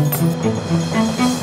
Gracias.